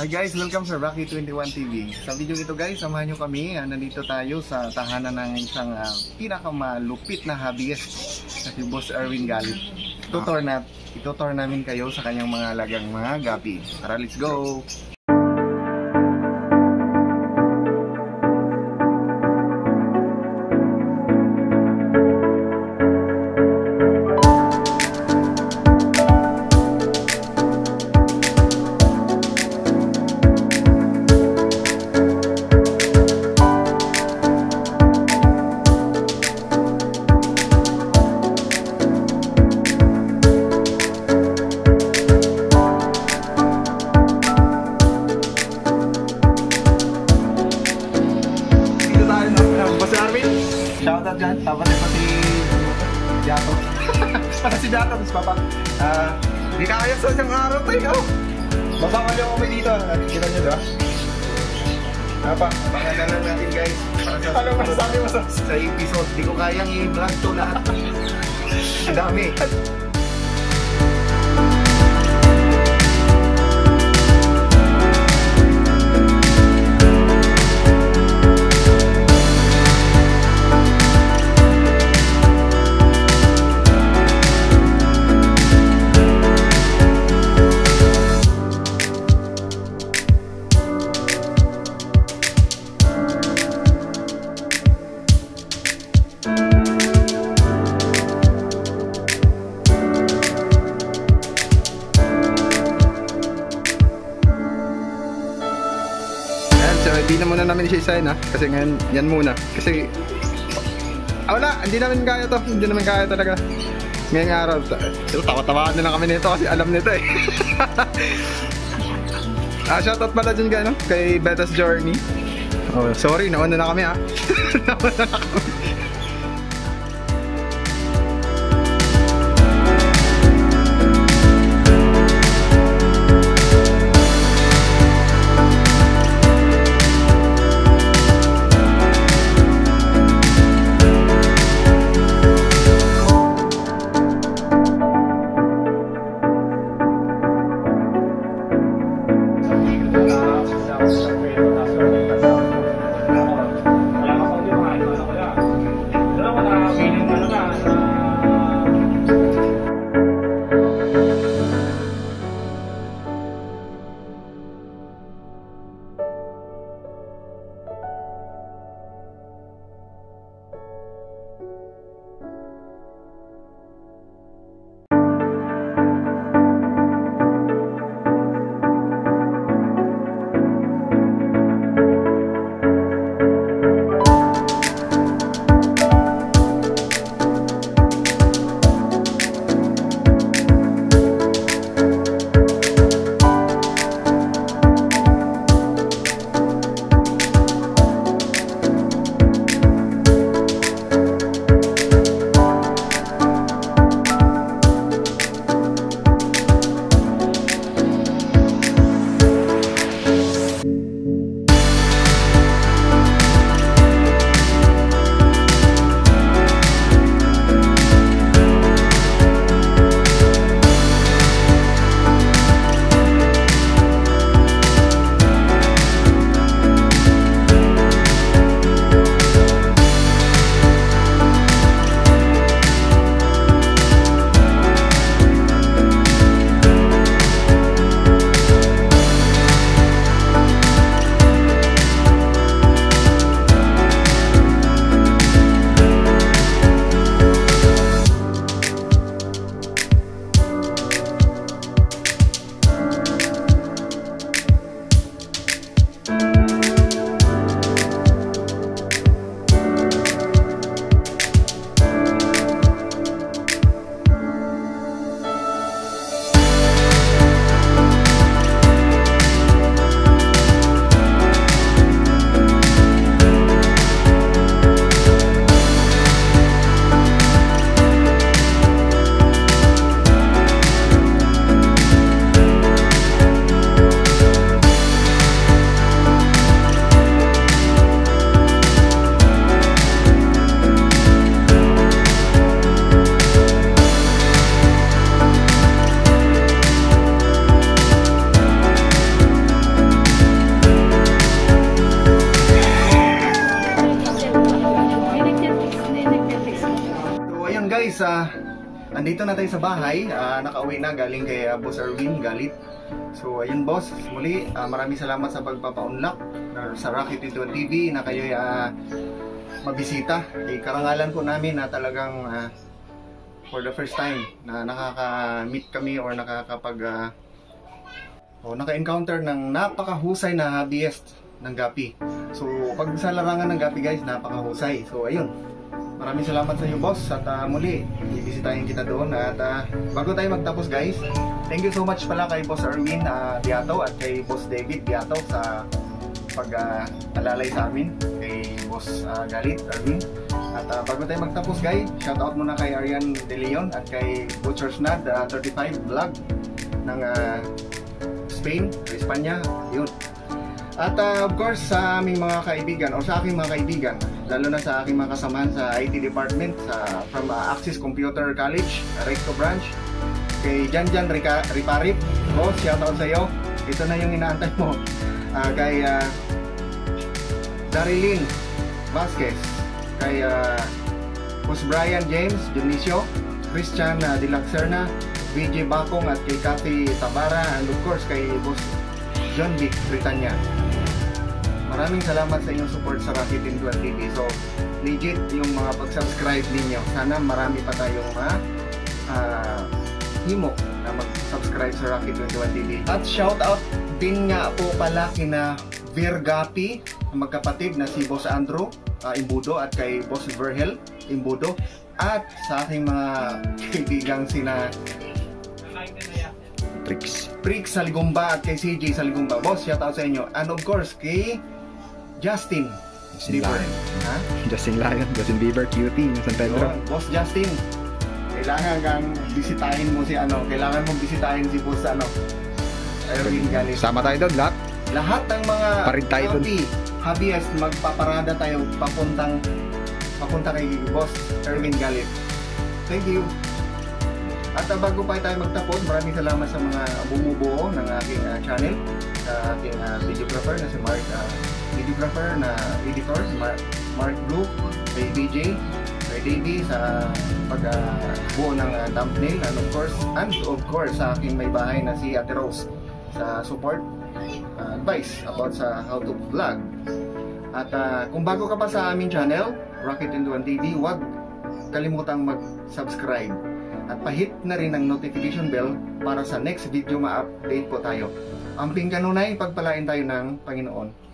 Hi guys, welcome sa Rocky 21 TV. Sa video ito guys, samahan nyo kami. Ah, nandito tayo sa tahanan ng isang ah, pinakamalupit na hobbyist na si Boss Erwin Galit. Tutor na, itutor namin kayo sa kanyang mga alagang mga gapi. Tara, let's go! Shoutout dyan. Tapos ito si Jato. Para si Jato, tapos papa. Ah, di kaya sa isang araw tayo. Oh. Basta ka kami dito. Kita niyo ba? Apa, abangan na lang natin guys. Ano masasabi mo sa- sa episode? Di ko kayang i-vlog to lahat. Ang dami. Namin isa-isahin ha. Kasi ngayon, yan muna. Kasi, ah, wala, hindi namin kaya to. Hindi namin kaya talaga. Ngayong araw, so, tawa-tawaan na lang kami nito kasi alam nito eh. ah, shoutout pala dyan kay, ano, kay Beta's Journey. Oh, sorry, nauna na kami ha. nauna na kami. Ah, andito na tayo sa bahay. Ah, nakauwi na galing kay ah, Boss Erwin Galit. So ayun boss, muli ah, maraming salamat sa pagpapa-unlock sa Rocket 21 TV na kayo ah, mabisita. Eh, karangalan po namin na talagang ah, for the first time na nakaka-meet kami or nakakapag ah, o naka-encounter ng napakahusay na hobbyist ng Gapi. So, pag sa larangan ng Gapi guys, napakahusay. So, ayun. Maraming salamat sa iyo boss at ah, muli, ibisitahin kita doon at ah, bago tayo magtapos guys, thank you so much pala kay Boss Erwin Diato at kay Boss David Diato sa pag-alalay sa amin kay Boss ah, Galit Erwin. At ah, bago tayo magtapos guys, shoutout muna kay Arian De Leon at kay Butcher's Nad ah, 35 vlog ng ah, Spain, sa Espanya, yun. At uh, of course, sa aming mga kaibigan, o sa aking mga kaibigan, lalo na sa aking mga kasamahan sa IT department, sa, from uh, Axis Computer College, Recto Branch, kay Jan Jan Rica, Riparip, boss, shout out sa iyo. Ito na yung inaantay mo. Ah, kay uh, Darilyn Vasquez, kay uh, Boss Brian James Dionisio, Christian uh, De La Serna, VJ Bakong at kay Cathy Tabara and of course kay Boss John Vic Britanya. Maraming salamat sa inyong support sa Rocket in 12 TV. So, legit yung mga pag-subscribe ninyo. Sana marami pa tayong mga ah, himok na mag-subscribe sa Rocket 21 TV. At shout out din nga po pala kina Virgapi, magkapatid na si Boss Andrew ah, Imbudo at kay Boss Verhel Imbudo at sa aking mga kaibigang sina Tricks. Prick Saligumba at kay CJ Saligumba. Boss, shout out sa inyo. And of course, kay Justin. Justin Bieber. Lion. Ha? Justin Lion, Justin Bieber, cutie, San Pedro. Yun. Boss Justin. Kailangan kang bisitahin mo si ano, kailangan mong bisitahin si Boss ano, Erwin Galis. Sama tayo doon, lahat. Lahat ng mga Parid tayo healthy, hobbyist, magpaparada tayo papuntang papunta kay Boss Erwin Galit. Thank you. At uh, bago pa tayo magtapos, maraming salamat sa mga bumubuo ng aking uh, channel, sa aking uh, videographer na si Mark, uh, videographer na editor, si Mark, Mark Blue, kay DJ, kay Davey sa pagbuo ng uh, thumbnail, and of course, and of course, sa aking may bahay na si Ate Rose sa support uh, advice about sa how to vlog. At uh, kung bago ka pa sa aming channel, Rocket in One TV, huwag kalimutang mag-subscribe at pahit na rin ang notification bell para sa next video ma-update po tayo. Amping kanunay, pagpalain tayo ng Panginoon.